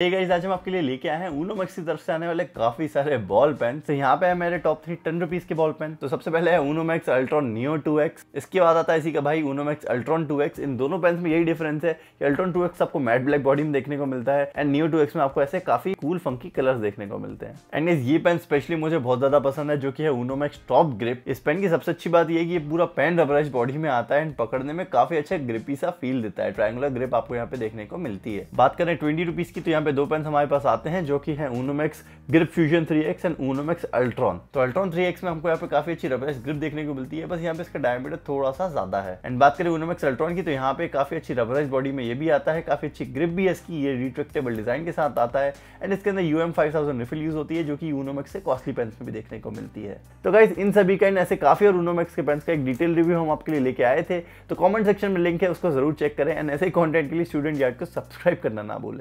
hey guys, आज हम आपके लिए लेके आए हैं ऊनो मैक्स की तरफ़ से आने वाले काफ़ी सारे बॉल पेन तो यहाँ पे है मेरे टॉप थ्री टेन रुपीज़ के बॉल पेन तो सबसे पहले है Unomax Ultron Neo two X इसके बाद आता है इसी का भाई Uno max Ultron two X इन दोनों पेन में यही डिफरेंस है कि अल्ट्रॉन टू एक्स आपको मैट ब्लैक बॉडी में देखने को मिलता है एंड नियो 2x में आपको ऐसे काफ़ी कूल फंकी कलर देखने को मिलते हैं। एंड ये पेन स्पेशली मुझे बहुत ज़्यादा पसंद है जो की है ऊनो मैक्स टॉप ग्रिप इस पेन की सबसे अच्छी बात यह कि ये पूरा पेन रबराइज बॉडी में आता है एंड पकड़ने में काफ़ी अच्छा ग्रिपी सा फील देता है। ट्रायंगुलर ग्रिप आपको यहाँ पे देखने को मिलती है। बात करें ट्वेंटी रुपीज़ की तो यहाँ पे दो पेन हमारे पास आते हैं, जो कि है Unomax grip fusion 3x and Unomax Ultron तो अल्ट्रॉन 3x में हमको यहाँ पे काफ़ी अच्छी रबराइज ग्रिप देखने को मिलती है, बस यहाँ पे इसका डायमीटर थोड़ा सा ज़्यादा है. एंड बात करें ऊनोमैक्स अल्ट्रॉन की तो यहाँ पे काफ़ी अच्छी रबराइज बॉडी में ये भी आता है, काफ़ी अच्छी ग्रिप भी है इसकी, ये रिट्रेक्टेबल डिज़ाइन के साथ आता है. एंड इसके अंदर फाइव थाउज़ेंड रिफिल यूज़ होती है, जो कि यूनोमैक्स से कॉस्टली पेन में भी देखने को मिलती है. तो गाइज़ इन सभी का ऐसे काफ़ी और यूनोमैक्स के पेन का एक डिटेल रिव्यू हम आपके लिए लेके आए थे. तो कॉमेंट सेक्शन में लिंक है, उसको ज़रूर चेक करें. एंड ऐसे कंटेंट के लिए स्टूडेंट गाइड को सब्सक्राइब करना ना बोले